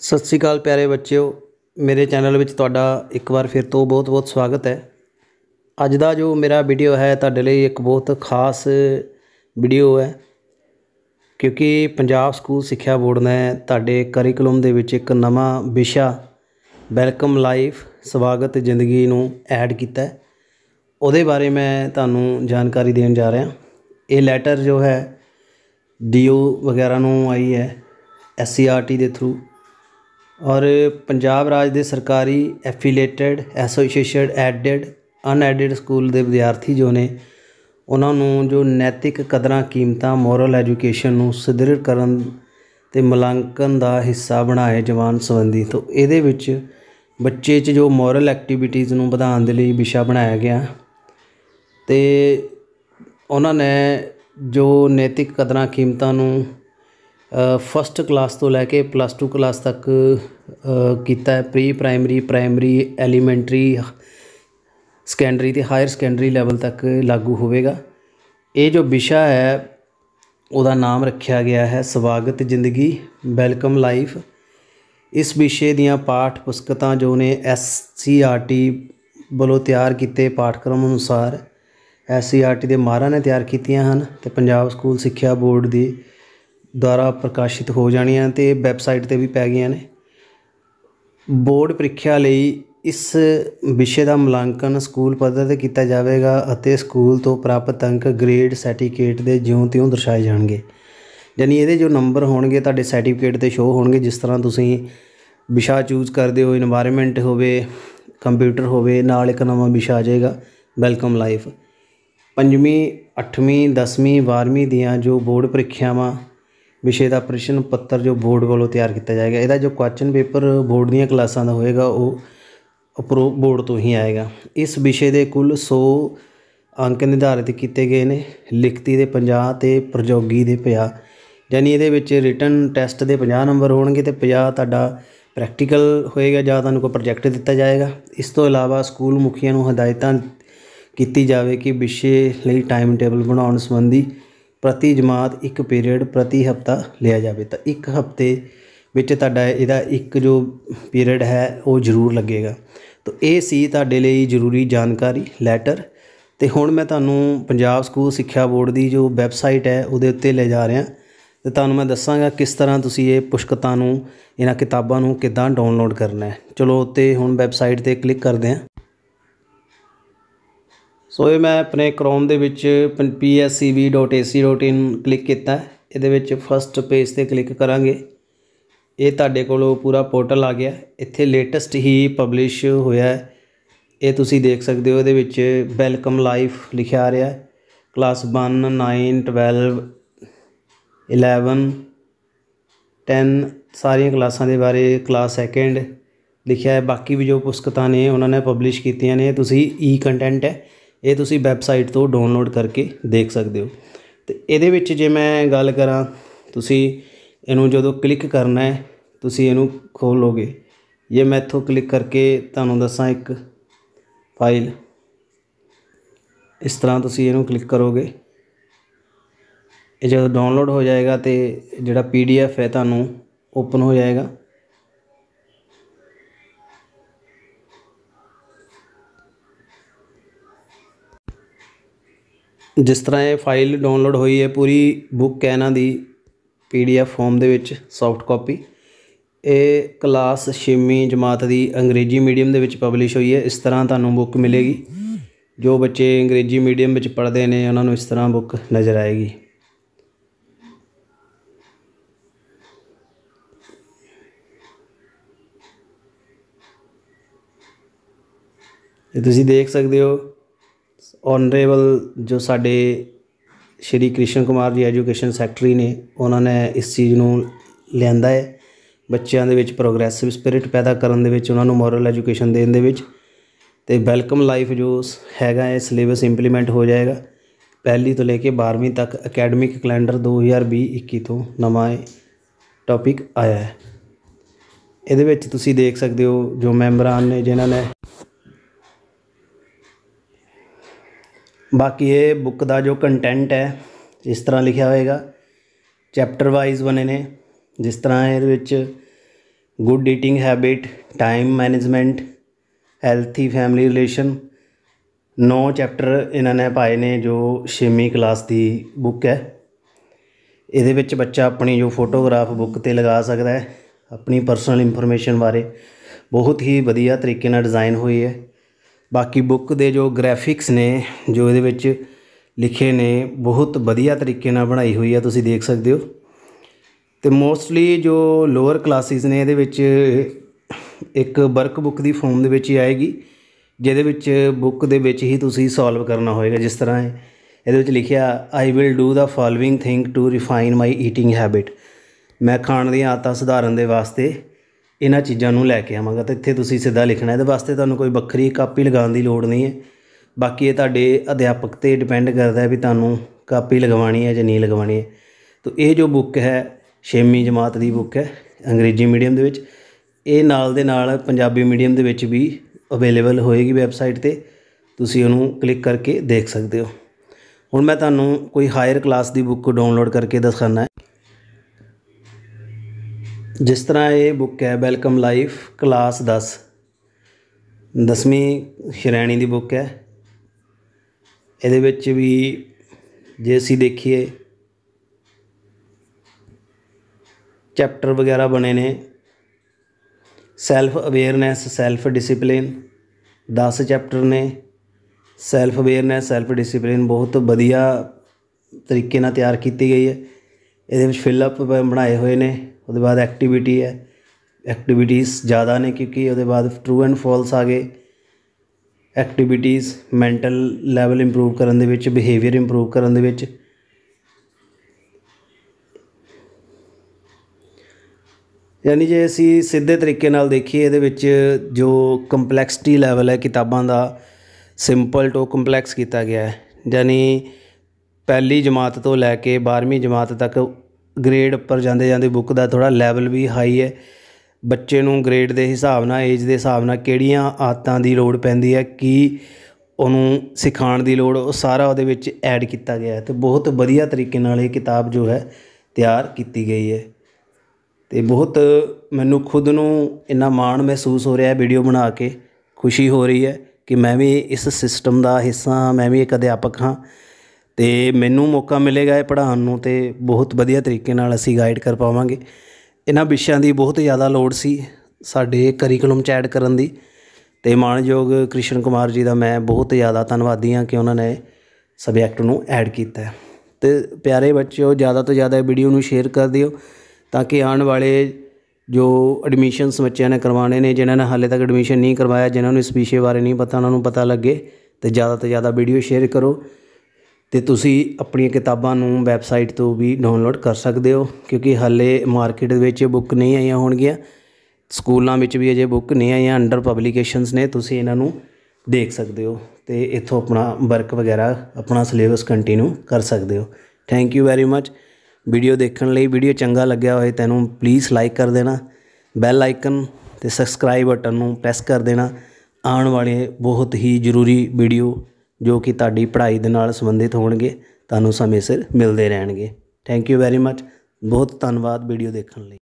ਸਤਿ ਸ਼੍ਰੀ ਅਕਾਲ ਪਿਆਰੇ ਬੱਚਿਓ। ਮੇਰੇ ਚੈਨਲ ਵਿੱਚ ਤੁਹਾਡਾ ਇੱਕ ਵਾਰ ਫਿਰ ਤੋਂ ਬਹੁਤ-ਬਹੁਤ ਸਵਾਗਤ ਹੈ। ਅੱਜ ਦਾ ਜੋ ਮੇਰਾ ਵੀਡੀਓ ਹੈ, ਤੁਹਾਡੇ ਲਈ ਇੱਕ ਬਹੁਤ ਖਾਸ ਵੀਡੀਓ ਹੈ। ਕਿਉਂਕਿ ਪੰਜਾਬ ਸਕੂਲ ਸਿੱਖਿਆ ਬੋਰਡ ਨੇ ਤੁਹਾਡੇ ਕਰਿਕੂਲਮ ਦੇ ਵਿੱਚ ਇੱਕ ਨਵਾਂ ਵਿਸ਼ਾ ਵੈਲਕਮ ਲਾਈਫ ਸਵਾਗਤ ਜ਼ਿੰਦਗੀ ਨੂੰ ਐਡ ਕੀਤਾ ਹੈ। ਉਹਦੇ ਬਾਰੇ ਮੈਂ ਤੁਹਾਨੂੰ ਜਾਣਕਾਰੀ ਦੇਣ ਜਾ ਰਿਹਾ। ਇਹ ਲੈਟਰ ਜੋ ਹੈ ਡੀਓ ਵਗੈਰਾ ਨੂੰ ਆਈ ਹੈ ਐਸਸੀਆਰਟੀ ਦੇ ਥਰੂ ਔਰ ਪੰਜਾਬ ਰਾਜ ਦੇ ਸਰਕਾਰੀ affiliated association aided, unaided school ਦੇ ਵਿਦਿਆਰਥੀ ਜੋ ਨੇ, ਉਹਨਾਂ ਨੂੰ ਜੋ ਨੈਤਿਕ ਕਦਰਾਂ, ਕੀਮਤਾਂ, ਮੋਰਲ ਐਜੂਕੇਸ਼ਨ ਨੂੰ ਸੁਦ੍ਰਿੜ ਕਰਨ ਅਤੇ ਮੁਲਾਂਕਣ ਦਾ ਹਿੱਸਾ ਬਣਾਏ ਜਵਾਨ ਸੰਬੰਧੀ, ਤੋਂ ਇਹਦੇ ਵਿੱਚ ਬੱਚੇ 'ਚ ਜੋ ਮੋਰਲ ਐਕਟੀਵਿਟੀਜ਼ ਨੂੰ ਵਧਾਉਣ ਦੇ ਲਈ ਵਿਸ਼ਾ ਬਣਾਇਆ ਗਿਆ। ਅਤੇ ਉਹਨਾਂ ਨੇ ਜੋ ਨੈਤਿਕ ਕਦਰਾਂ, ਕੀਮਤਾਂ ਨੂੰ ਫਸਟ ਕਲਾਸ ਤੋਂ ਲੈ ਕੇ ਪਲੱਸ 2 ਕਲਾਸ ਤੱਕ ਕੀਤਾ ਹੈ। Pre, primary primary, elementary, secondary ਅਤੇ ਹਾਇਰ ਸੈਕੰਡਰੀ ਲੈਵਲ ਤੱਕ ਲਾਗੂ ਹੋਵੇਗਾ। ਇਹ ਜੋ ਵਿਸ਼ਾ ਹੈ, ਉਹਦਾ ਨਾਮ ਰੱਖਿਆ ਗਿਆ ਹੈ ਸਵਾਗਤ ਜ਼ਿੰਦਗੀ, ਵੈਲਕਮ ਲਾਈਫ। ਇਸ ਵਿਸ਼ੇ ਦੀਆਂ ਪਾਠ ਪੁਸਤਕਾਂ ਜੋ ਨੇ ਐਸਸੀਆਰਟੀ ਵੱਲੋਂ ਤਿਆਰ ਕੀਤੇ ਪਾਠਕ੍ਰਮ ਅਨੁਸਾਰ ਐਸਸੀਆਰਟੀ ਦੇ ਮਾਹਰਾਂ ਨੇ ਤਿਆਰ ਕੀਤੀਆਂ ਹਨ ਤੇ ਪੰਜਾਬ ਸਕੂਲ ਸਿੱਖਿਆ ਬੋਰਡ ਦੀ ਦੁਆਰਾ ਪ੍ਰਕਾਸ਼ਿਤ ਹੋ ਜਾਣੀਆਂ ਤੇ ਵੈਬਸਾਈਟ ਤੇ ਵੀ ਪੈ ਗਈਆਂ ਨੇ। ਬੋਰਡ ਪ੍ਰੀਖਿਆ ਲਈ ਇਸ ਵਿਸ਼ੇ ਦਾ ਮੁਲਾਂਕਣ ਸਕੂਲ ਪੱਧਰ 'ਤੇ ਕੀਤਾ ਜਾਵੇਗਾ ਅਤੇ ਸਕੂਲ ਤੋਂ ਪ੍ਰਾਪਤ ਅੰਕ ਗ੍ਰੇਡ ਸਰਟੀਫਿਕੇਟ ਦੇ ਜਿਉਂ ਤਿਉਂ ਦਰਸਾਏ ਜਾਣਗੇ। ਯਾਨੀ ਇਹਦੇ ਜੋ ਨੰਬਰ ਹੋਣਗੇ, ਤੁਹਾਡੇ ਸਰਟੀਫਿਕੇਟ 'ਤੇ ਸ਼ੋ ਹੋਣਗੇ, ਜਿਸ ਤਰ੍ਹਾਂ ਤੁਸੀਂ ਵਿਸ਼ਾ ਚੂਜ਼ ਕਰਦੇ ਹੋ এনवायरमेंट ਹੋਵੇ ਕੰਪਿਊਟਰ ਹੋਵੇ, ਨਾਲ ਇੱਕ ਨਵਾਂ ਵਿਸ਼ਾ ਆ ਜਾਏਗਾ ਵੈਲਕਮ ਲਾਈਫ ਪੰਜਵੀਂ, ਅੱਠਵੀਂ, ਦਸਵੀਂ 12ਵੀਂ ਦੀਆਂ ਜੋ ਬੋਰਡ ਪ੍ਰੀਖਿਆਵਾਂ ਵਿਸ਼ੇ ਦਾ ਪ੍ਰਸ਼ਨ ਪੱਤਰ ਜੋ ਬੋਰਡ ਵੱਲੋਂ ਤਿਆਰ ਕੀਤਾ ਜਾਏਗਾ, ਇਹਦਾ ਜੋ ਕੁਐਸਚਨ ਪੇਪਰ ਬੋਰਡ ਦੀਆਂ ਕਲਾਸਾਂ ਦਾ ਹੋਏਗਾ, ਉਹ ਅਪਰੋ ਬੋਰਡ ਤੋਂ ਹੀ ਆਏਗਾ। ਇਸ ਵਿਸ਼ੇ ਦੇ ਕੁੱਲ 100 ਅੰਕ ਨਿਰਧਾਰਿਤ ਕੀਤੇ ਗਏ ਨੇ, ਲਿਖਤੀ ਦੇ 50 ਤੇ ਪ੍ਰਯੋਗੀ ਦੇ 50 ਯਾਨੀ ਇਹਦੇ ਵਿੱਚ ਰਿਟਨ ਟੈਸਟ ਦੇ 50 ਨੰਬਰ ਹੋਣਗੇ ਤੇ 50 ਤੁਹਾਡਾ ਪ੍ਰੈਕਟੀਕਲ ਹੋਏਗਾ, ਜਾਂ ਤੁਹਾਨੂੰ ਕੋਈ ਪ੍ਰੋਜੈਕਟ ਦਿੱਤਾ ਜਾਏਗਾ। ਇਸ ਤੋਂ ਇਲਾਵਾ ਸਕੂਲ ਮੁਖੀਆਂ ਨੂੰ ਹਦਾਇਤਾਂ ਕੀਤੀ ਜਾਵੇ ਕਿ ਵਿਸ਼ੇ ਲਈ ਟਾਈਮ ਟੇਬਲ ਬਣਾਉਣ ਸੰਬੰਧੀ ਪ੍ਰਤੀ ਜਮਾਤ ਇੱਕ ਪੀਰੀਅਡ ਪ੍ਰਤੀ ਹਫਤਾ ਲਿਆ ਜਾਵੇ। ਤਾਂ ਇੱਕ ਹਫ਼ਤੇ ਵਿੱਚ ਤੁਹਾਡਾ ਇਹਦਾ ਇੱਕ ਜੋ ਪੀਰੀਅਡ ਹੈ, ਉਹ ਜ਼ਰੂਰ ਲੱਗੇਗਾ। ਤਾਂ ਇਹ ਸੀ ਤੁਹਾਡੇ ਲਈ ਜ਼ਰੂਰੀ ਜਾਣਕਾਰੀ, ਲੈਟਰ। ਤੇ ਹੁਣ ਮੈਂ ਤੁਹਾਨੂੰ ਪੰਜਾਬ ਸਕੂਲ ਸਿੱਖਿਆ ਬੋਰਡ ਦੀ ਜੋ ਵੈਬਸਾਈਟ ਹੈ, ਉਹਦੇ ਉੱਤੇ ਲੈ ਜਾ ਰਿਹਾ। ਤੇ ਤੁਹਾਨੂੰ ਮੈਂ ਦੱਸਾਂਗਾ ਕਿਸ ਤਰ੍ਹਾਂ ਤੁਸੀਂ ਇਹ ਪੁਸਤਕਾਂ ਨੂੰ, ਇਹਨਾਂ ਕਿਤਾਬਾਂ ਨੂੰ ਕਿੱਦਾਂ ਡਾਊਨਲੋਡ ਕਰਨਾ ਹੈ। ਚਲੋ, ਉੱਤੇ ਹੁਣ ਵੈਬਸਾਈਟ ਤੇ ਕਲਿੱਕ ਕਰਦੇ ਹਾਂ। ਸੋ ਇਹ ਮੈਂ ਆਪਣੇ ਕ੍ਰੋਮ ਦੇ ਵਿੱਚ pscv.ac.in ਕਲਿੱਕ ਕੀਤਾ ਇਹਦੇ ਵਿੱਚ ਫਸਟ ਪੇਜ ਤੇ ਕਲਿੱਕ ਕਰਾਂਗੇ। ਇਹ ਤੁਹਾਡੇ ਕੋਲੋਂ ਪੂਰਾ ਪੋਰਟਲ ਆ ਗਿਆ। ਇੱਥੇ ਲੇਟੈਸਟ ਹੀ ਪਬਲਿਸ਼ ਹੋਇਆ ਹੈ। ਇਹ ਤੁਸੀਂ ਦੇਖ ਸਕਦੇ ਹੋ, ਇਹਦੇ ਵਿੱਚ ਵੈਲਕਮ ਲਾਈਫ ਲਿਖਿਆ ਆ ਰਿਹਾ ਕਲਾਸ 1 9 12 11 10 ਸਾਰੀਆਂ ਕਲਾਸਾਂ ਦੇ ਬਾਰੇ ਕਲਾਸ ਸੈਕੰਡ ਲਿਖਿਆ ਹੈ। ਬਾਕੀ ਵੀ ਜੋ ਪੁਸਤਕਾਂ ਨੇ, ਉਹਨਾਂ ਨੇ ਪਬਲਿਸ਼ ਕੀਤੀਆਂ ਨੇ। ਤੁਸੀਂ ਈ ਕੰਟੈਂਟ ਹੈ। ਇਹ ਤੁਸੀਂ ਵੈਬਸਾਈਟ ਤੋਂ ਡਾਊਨਲੋਡ ਕਰਕੇ ਦੇਖ ਸਕਦੇ ਹੋ। ਤੇ ਇਹਦੇ ਵਿੱਚ ਜੇ ਮੈਂ ਗੱਲ ਕਰਾਂ, ਤੁਸੀਂ ਇਹਨੂੰ ਜਦੋਂ ਕਲਿੱਕ ਕਰਨਾ ਹੈ, ਤੁਸੀਂ ਇਹਨੂੰ ਖੋਲੋਗੇ। ਜੇ ਮੈਂ ਇੱਥੋਂ ਕਲਿੱਕ ਕਰਕੇ ਤੁਹਾਨੂੰ ਦੱਸਾਂ ਇੱਕ ਫਾਈਲ, ਇਸ ਤਰ੍ਹਾਂ ਤੁਸੀਂ ਇਹਨੂੰ ਕਲਿੱਕ ਕਰੋਗੇ। ਇਹ ਜਦੋਂ ਡਾਊਨਲੋਡ ਹੋ ਜਾਏਗਾ ਤੇ ਜਿਹੜਾ ਪੀਡੀਐਫ ਹੈ ਤੁਹਾਨੂੰ ਓਪਨ ਹੋ ਜਾਏਗਾ। ਜਿਸ ਤਰ੍ਹਾਂ ਇਹ ਫਾਈਲ ਡਾਊਨਲੋਡ ਹੋਈ ਹੈ ਪੂਰੀ ਬੁੱਕ ਹੈ ਇਹਨਾਂ ਦੀ ਪੀ ਡੀ ਪੀਡੀਐਫ ਫੋਮ ਦੇ ਵਿੱਚ ਸੌਫਟ ਕਾਪੀ ਇਹ ਕਲਾਸ 6ਵੀਂ ਜਮਾਤ ਦੀ ਅੰਗਰੇਜ਼ੀ ਮੀਡੀਅਮ ਦੇ ਵਿੱਚ ਪਬਲਿਸ਼ ਹੋਈ ਹੈ। ਇਸ ਤਰ੍ਹਾਂ ਤੁਹਾਨੂੰ ਬੁੱਕ ਮਿਲੇਗੀ। ਜੋ ਬੱਚੇ ਅੰਗਰੇਜ਼ੀ ਮੀਡੀਅਮ ਵਿੱਚ ਪੜ੍ਹਦੇ ਨੇ, ਉਹਨਾਂ ਨੂੰ ਇਸ ਤਰ੍ਹਾਂ ਬੁੱਕ ਨਜ਼ਰ ਆਏਗੀ। ਇਹ ਤੁਸੀਂ ਦੇਖ ਸਕਦੇ ਹੋ ਆਨਰੇਬਲ ਜੋ ਸਾਡੇ ਸ਼੍ਰੀ ਕ੍ਰਿਸ਼ਨ ਕੁਮਾਰ ਜੀ ਐਜੂਕੇਸ਼ਨ ਸੈਕਟਰੀ ਨੇ, ਉਹਨਾਂ ਨੇ ਇਸ ਚੀਜ਼ ਨੂੰ ਲਿਆਂਦਾ ਹੈ। ਬੱਚਿਆਂ ਦੇ ਵਿੱਚ ਪ੍ਰੋਗਰੈਸਿਵ ਸਪਿਰਿਟ ਪੈਦਾ ਕਰਨ ਦੇ ਵਿੱਚ, ਉਹਨਾਂ ਨੂੰ ਮੋਰਲ ਐਜੂਕੇਸ਼ਨ ਦੇਣ ਦੇ ਵਿੱਚ ਤੇ ਵੈਲਕਮ ਲਾਈਫ ਜੋ ਹੈਗਾ ਹੈ, ਸਿਲੇਬਸ ਇੰਪਲੀਮੈਂਟ ਹੋ ਜਾਏਗਾ। ਪਹਿਲੀ ਤੋਂ ਲੈ ਕੇ 12ਵੀਂ ਤੱਕ ਅਕੈਡਮਿਕ ਕੈਲੰਡਰ 2020-21 ਤੋਂ ਨਵਾਂ ਟੌਪਿਕ ਆਇਆ ਹੈ। ਇਹਦੇ ਵਿੱਚ ਤੁਸੀਂ ਦੇਖ ਸਕਦੇ ਹੋ ਜੋ ਮੈਂਬਰਾਂ ਨੇ, ਜਿਨ੍ਹਾਂ ਨੇ ਬਾਕੀ ਇਹ ਬੁੱਕ ਦਾ ਜੋ ਕੰਟੈਂਟ ਹੈ, ਇਸ ਤਰ੍ਹਾਂ ਲਿਖਿਆ ਹੋਏਗਾ। ਚੈਪਟਰ ਵਾਈਜ਼ ਬਣੇ ਨੇ। ਜਿਸ ਤਰ੍ਹਾਂ ਇਹਦੇ ਵਿੱਚ good eating habit time management healthy family relation ਨੌ ਚੈਪਟਰ ਇਹਨਾਂ ਨੇ ਪਾਏ ਨੇ ਜੋ ਛੇਵੀਂ ਕਲਾਸ ਦੀ ਬੁੱਕ ਹੈ। ਇਹਦੇ ਵਿੱਚ ਬੱਚਾ ਆਪਣੀ ਜੋ ਫੋਟੋਗ੍ਰਾਫ ਬੁੱਕ ਤੇ ਲਗਾ ਸਕਦਾ ਹੈ। ਆਪਣੀ ਪਰਸਨਲ ਇਨਫੋਰਮੇਸ਼ਨ ਬਾਰੇ ਬਹੁਤ ਹੀ ਵਧੀਆ ਤਰੀਕੇ ਨਾਲ ਡਿਜ਼ਾਈਨ ਹੋਈ ਹੈ। ਬਾਕੀ ਬੁੱਕ ਦੇ ਜੋ ਗ੍ਰਾਫਿਕਸ ਨੇ, ਜੋ ਇਹਦੇ ਵਿੱਚ ਲਿਖੇ ਨੇ, ਬਹੁਤ ਵਧੀਆ ਤਰੀਕੇ ਨਾਲ ਬਣਾਈ ਹੋਈ ਆ, ਤੁਸੀਂ ਦੇਖ ਸਕਦੇ ਹੋ। ਤੇ ਮੋਸਟਲੀ ਜੋ ਲੋਅਰ ਕਲਾਸਿਸ ਨੇ, ਇਹਦੇ ਵਿੱਚ ਇੱਕ ਵਰਕ ਬੁੱਕ ਦੀ ਫਾਰਮ ਦੇ ਵਿੱਚ ਹੀ ਆਏਗੀ, ਜਿਹਦੇ ਵਿੱਚ ਬੁੱਕ ਦੇ ਵਿੱਚ ਹੀ ਤੁਸੀਂ ਸੋਲਵ ਕਰਨਾ ਹੋਏਗਾ, ਜਿਸ ਤਰ੍ਹਾਂ ਇਹਦੇ ਵਿੱਚ ਲਿਖਿਆ I will do the following thing to refine my eating habit ਮੈਂ ਖਾਣ ਦੀਆਂ ਆਦਤਾਂ ਸੁਧਾਰਨ ਦੇ ਵਾਸਤੇ ਇਹਨਾਂ ਚੀਜ਼ਾਂ ਨੂੰ ਲੈ ਕੇ ਆਵਾਂਗਾ ਤਾਂ ਇੱਥੇ ਤੁਸੀਂ ਸਿੱਧਾ ਲਿਖਣਾ, ਇਹਦੇ ਵਾਸਤੇ ਤੁਹਾਨੂੰ ਕੋਈ ਵੱਖਰੀ ਕਾਪੀ ਲਗਾਉਣ ਦੀ ਲੋੜ ਨਹੀਂ ਹੈ। ਬਾਕੀ ਇਹ ਤੁਹਾਡੇ ਅਧਿਆਪਕ ਤੇ ਡਿਪੈਂਡ ਕਰਦਾ ਹੈ ਵੀ ਤੁਹਾਨੂੰ ਕਾਪੀ ਲਗਵਾਉਣੀ ਹੈ ਜਾਂ ਨਹੀਂ ਲਗਵਾਉਣੀ ਹੈ। ਤਾਂ ਇਹ ਜੋ ਬੁੱਕ ਹੈ, ਛੇਵੀਂ ਜਮਾਤ ਦੀ ਬੁੱਕ ਹੈ ਅੰਗਰੇਜ਼ੀ ਮੀਡੀਅਮ ਦੇ ਵਿੱਚ, ਇਹ ਨਾਲ ਦੇ ਨਾਲ ਪੰਜਾਬੀ ਮੀਡੀਅਮ ਦੇ ਵਿੱਚ ਵੀ ਅਵੇਲੇਬਲ ਹੋਏਗੀ ਵੈਬਸਾਈਟ ਤੇ, ਤੁਸੀਂ ਉਹਨੂੰ ਕਲਿੱਕ ਕਰਕੇ ਦੇਖ ਸਕਦੇ ਹੋ। ਹੁਣ ਮੈਂ ਤੁਹਾਨੂੰ ਕੋਈ ਹਾਇਰ ਕਲਾਸ ਦੀ ਬੁੱਕ ਡਾਊਨਲੋਡ ਕਰਕੇ ਦਿਖਾਣਾ ਜਿਸ ਤਰ੍ਹਾਂ ਇਹ ਬੁੱਕ ਹੈ ਵੈਲਕਮ ਲਾਈਫ ਕਲਾਸ 10 ਦਸਵੀਂ ਸ਼੍ਰੇਣੀ ਦੀ ਬੁੱਕ ਹੈ। ਇਹਦੇ ਵਿੱਚ ਵੀ ਜੇ ਅਸੀਂ ਦੇਖੀਏ ਚੈਪਟਰ ਵਗੈਰਾ ਬਣੇ ਨੇ। Self awareness self discipline 10 chapter ਨੇ। ਸੈਲਫ ਅਵੇਅਰਨੈਸ ਸੈਲਫ ਡਿਸਪਲਿਨ ਬਹੁਤ ਵਧੀਆ ਤਰੀਕੇ ਨਾਲ ਤਿਆਰ ਕੀਤੀ ਗਈ ਹੈ। ਇਹਦੇ ਵਿੱਚ ਫਿਲਅਪ ਬਣਾਏ ਹੋਏ ਨੇ, ਉਹਦੇ ਬਾਅਦ ਐਕਟੀਵਿਟੀ ਹੈ। ਐਕਟੀਵਿਟੀਜ਼ ਜ਼ਿਆਦਾ ਨੇ ਕਿਉਂਕਿ ਉਹਦੇ ਬਾਅਦ ਟਰੂ ਐਂਡ ਫਾਲਸ ਆ ਗਏ। ਐਕਟੀਵਿਟੀਜ਼ ਮੈਂਟਲ ਲੈਵਲ ਇੰਪਰੂਵ ਕਰਨ ਦੇ ਵਿੱਚ ਬਿਹੇਵੀਅਰ ਇੰਪਰੂਵ ਕਰਨ ਦੇ ਵਿੱਚ। ਯਾਨੀ ਜੇ ਅਸੀਂ ਸਿੱਧੇ ਤਰੀਕੇ ਨਾਲ ਦੇਖੀਏ, ਇਹਦੇ ਵਿੱਚ ਜੋ ਕੰਪਲੈਕਸਿਟੀ ਲੈਵਲ ਹੈ ਕਿਤਾਬਾਂ ਦਾ ਸਿੰਪਲ ਟੂ ਕੰਪਲੈਕਸ ਕੀਤਾ ਗਿਆ ਹੈ। ਯਾਨੀ ਪਹਿਲੀ ਜਮਾਤ ਤੋਂ ਲੈ ਕੇ 12ਵੀਂ ਜਮਾਤ ਤੱਕ ਗ੍ਰੇਡ ਉੱਪਰ ਜਾਂਦੇ ਜਾਂਦੇ ਬੁੱਕ ਦਾ ਥੋੜ੍ਹਾ ਲੈਵਲ ਵੀ ਹਾਈ ਹੈ। ਬੱਚੇ ਨੂੰ ਗ੍ਰੇਡ ਦੇ ਹਿਸਾਬ ਨਾਲ ਏਜ ਦੇ ਹਿਸਾਬ ਨਾਲ ਕਿਹੜੀਆਂ ਆਦਤਾਂ ਦੀ ਲੋੜ ਪੈਂਦੀ ਹੈ, ਕੀ ਉਹਨੂੰ ਸਿਖਾਉਣ ਦੀ ਲੋੜ, ਉਹ ਸਾਰਾ ਉਹਦੇ ਵਿੱਚ ਐਡ ਕੀਤਾ ਗਿਆ ਹੈ। ਤੇ ਬਹੁਤ ਵਧੀਆ ਤਰੀਕੇ ਨਾਲ ਇਹ ਕਿਤਾਬ ਜੋ ਹੈ, ਤਿਆਰ ਕੀਤੀ ਗਈ ਹੈ। ਤੇ ਬਹੁਤ ਮੈਨੂੰ ਖੁਦ ਨੂੰ ਇੰਨਾ ਮਾਣ ਮਹਿਸੂਸ ਹੋ ਰਿਹਾ ਹੈ ਵੀਡੀਓ ਬਣਾ ਕੇ। ਖੁਸ਼ੀ ਹੋ ਰਹੀ ਹੈ ਕਿ ਮੈਂ ਵੀ ਇਸ ਸਿਸਟਮ ਦਾ ਹਿੱਸਾ ਹਾਂ, ਮੈਂ ਵੀ ਇੱਕ ਅਧਿਆਪਕ ਹਾਂ। ਅਤੇ ਮੈਨੂੰ ਮੌਕਾ ਮਿਲੇਗਾ ਇਹ ਪੜ੍ਹਾਉਣ ਨੂੰ ਅਤੇ ਬਹੁਤ ਵਧੀਆ ਤਰੀਕੇ ਨਾਲ ਅਸੀਂ ਗਾਈਡ ਕਰ ਪਾਵਾਂਗੇ। ਇਹਨਾਂ ਵਿਸ਼ਿਆਂ ਦੀ ਬਹੁਤ ਜ਼ਿਆਦਾ ਲੋੜ ਸੀ ਸਾਡੇ ਕਰਿਕੂਲਮ ਚ ਐਡ ਕਰਨ ਦੀ ਅਤੇ ਮਾਣਯੋਗ ਕ੍ਰਿਸ਼ਨ ਕੁਮਾਰ ਜੀ ਦਾ ਮੈਂ ਬਹੁਤ ਜ਼ਿਆਦਾ ਧੰਨਵਾਦੀ ਹਾਂ ਕਿ ਉਹਨਾਂ ਨੇ ਸਬਜੈਕਟ ਨੂੰ ਐਡ ਕੀਤਾ ਹੈ। ਤੇ ਪਿਆਰੇ ਬੱਚਿਓ, ਜ਼ਿਆਦਾ ਤੋਂ ਜ਼ਿਆਦਾ ਵੀਡੀਓ ਨੂੰ ਸ਼ੇਅਰ ਕਰ ਦਿਓ ਤਾਂ ਕਿ ਆਉਣ ਵਾਲੇ ਜੋ ਐਡਮਿਸ਼ਨਸ ਬੱਚਿਆਂ ਨੇ ਕਰਵਾਉਣੇ ਨੇ, ਜਿਨ੍ਹਾਂ ਨੇ ਹਾਲੇ ਤੱਕ ਐਡਮਿਸ਼ਨ ਨਹੀਂ ਕਰਵਾਇਆ, ਜਿਨ੍ਹਾਂ ਨੂੰ ਇਸ ਵਿਸ਼ੇ ਬਾਰੇ ਨਹੀਂ ਪਤਾ, ਉਹਨਾਂ ਨੂੰ ਪਤਾ ਲੱਗੇ ਤੇ ਜ਼ਿਆਦਾ ਤੋਂ ਜ਼ਿਆਦਾ ਵੀਡੀਓ ਸ਼ੇਅਰ ਕਰੋ। ਅਤੇ ਤੁਸੀਂ ਆਪਣੀਆਂ ਕਿਤਾਬਾਂ ਨੂੰ ਵੈਬਸਾਈਟ ਤੋਂ ਵੀ ਡਾਊਨਲੋਡ ਕਰ ਸਕਦੇ ਹੋ, ਕਿਉਂਕਿ ਹਾਲੇ ਮਾਰਕੀਟ ਦੇ ਵਿੱਚ ਬੁੱਕ ਨਹੀਂ ਆਈਆਂ ਹੋਣਗੀਆਂ। ਸਕੂਲਾਂ ਵਿੱਚ ਵੀ ਅਜੇ ਬੁੱਕ ਨਹੀਂ ਆਈਆਂ, ਅੰਡਰ ਪਬਲੀਕੇਸ਼ਨਸ ਨੇ, ਤੁਸੀਂ ਇਹਨਾਂ ਨੂੰ ਦੇਖ ਸਕਦੇ ਹੋ ਅਤੇ ਇੱਥੋਂ ਆਪਣਾ ਵਰਕ ਵਗੈਰਾ, ਆਪਣਾ ਸਿਲੇਬਸ ਕੰਟੀਨਿਊ ਕਰ ਸਕਦੇ ਹੋ। Thank you very much video ਦੇਖਣ ਲਈ ਵੀਡੀਓ ਚੰਗਾ ਲੱਗਿਆ ਹੋਏ ਤੈਨੂੰ ਪਲੀਜ਼ ਲਾਈਕ ਕਰ ਦੇਣਾ ਬੈਲ ਆਈਕਨ ਤੇ ਸਬਸਕ੍ਰਾਈਬ ਬਟਨ ਨੂੰ ਪ੍ਰੈਸ ਕਰ ਦੇਣਾ। ਆਉਣ ਵਾਲੇ ਬਹੁਤ ਹੀ ਜ਼ਰੂਰੀ ਵੀਡੀਓ ਜੋ ਕਿ ਤੁਹਾਡੀ ਪੜ੍ਹਾਈ ਦੇ ਨਾਲ ਸੰਬੰਧਿਤ ਹੋਣਗੇ, ਤੁਹਾਨੂੰ ਸਮੇਂ ਸਿਰ ਮਿਲਦੇ ਰਹਿਣਗੇ। ਥੈਂਕ ਯੂ ਵੈਰੀ ਮੱਚ ਬਹੁਤ ਧੰਨਵਾਦ ਵੀਡੀਓ ਦੇਖਣ ਲਈ।